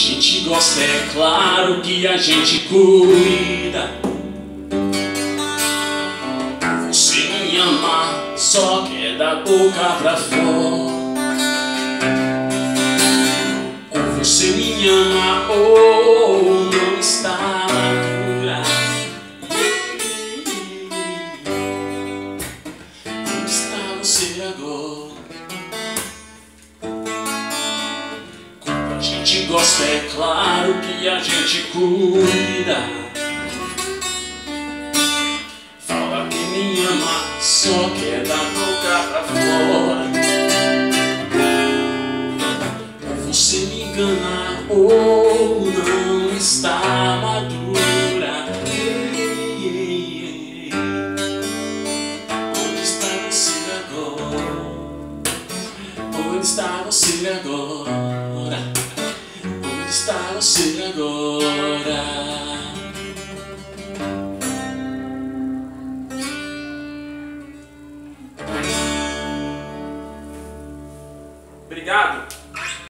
gente gosta, é claro que a gente cuida. Você me ama, só quer da boca pra fora. Você me ama ou não gosta, é claro que a gente cuida. Fala que me ama, só quer da boca pra fora. Você me engana ou não está madura. Onde está você agora? Onde está você agora? Está você agora? Obrigado.